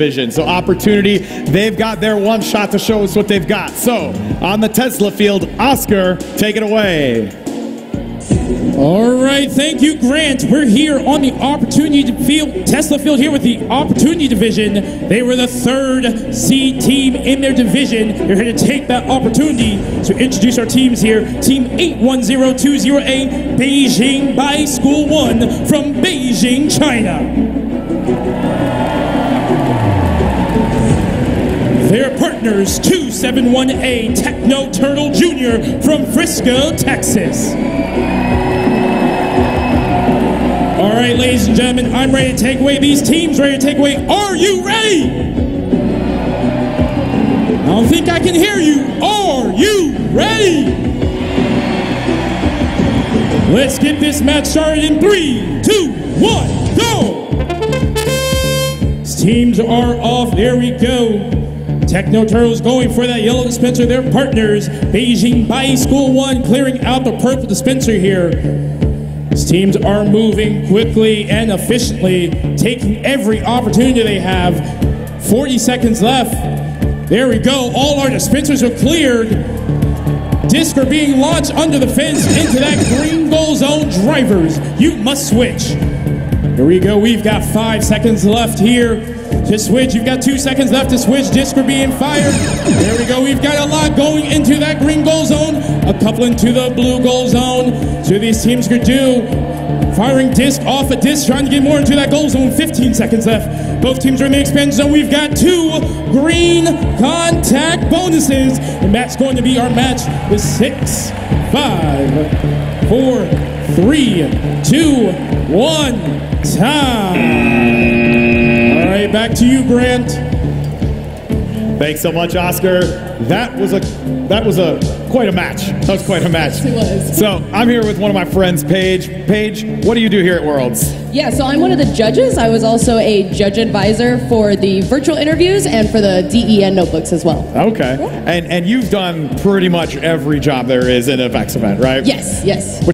division. So opportunity, they've got their one shot to show us what they've got. So on the Tesla field, Oscar, take it away. All right, thank you, Grant. We're here on the Opportunity Field, Tesla Field here with the Opportunity Division. They were the third seed team in their division. They're here to take that opportunity to introduce our teams here. Team 81020A, Beijing Bayi School 1 from Beijing, China. Their partners, 271A Techno Turtle Jr. from Frisco, Texas. All right, ladies and gentlemen, I'm ready to take away these teams. Ready to take away. Are you ready? I don't think I can hear you. Are you ready? Let's get this match started in three, two, one, go! Teams are off. There we go. Techno Turtles going for that yellow dispenser. Their partners, Beijing Bayi School 1, clearing out the purple dispenser here. These teams are moving quickly and efficiently, taking every opportunity they have. 40 seconds left. There we go. All our dispensers are cleared. Discs are being launched under the fence into that green goal zone. Drivers, you must switch. Here we go. We've got five seconds left here to switch. You've got two seconds left to switch. Disc are being fired. There we go. We've got a lot going into that green goal zone. A couple into the blue goal zone. So these teams could do. Firing disc off a disc, trying to get more into that goal zone. 15 seconds left. Both teams are in the expansion zone. We've got two green contact bonuses. And that's going to be our match with six, five, four, three, two, one, time. Back to you, Grant. Thanks so much, Oscar. That was a that was a quite a match. That was quite a match. it was. So I'm here with one of my friends, Paige. Paige, what do you do here at Worlds? Yeah, so I'm one of the judges. I was also a judge advisor for the virtual interviews and for the DEN notebooks as well. Okay. And and you've done pretty much every job there is in a VEX event, right? Yes, yes.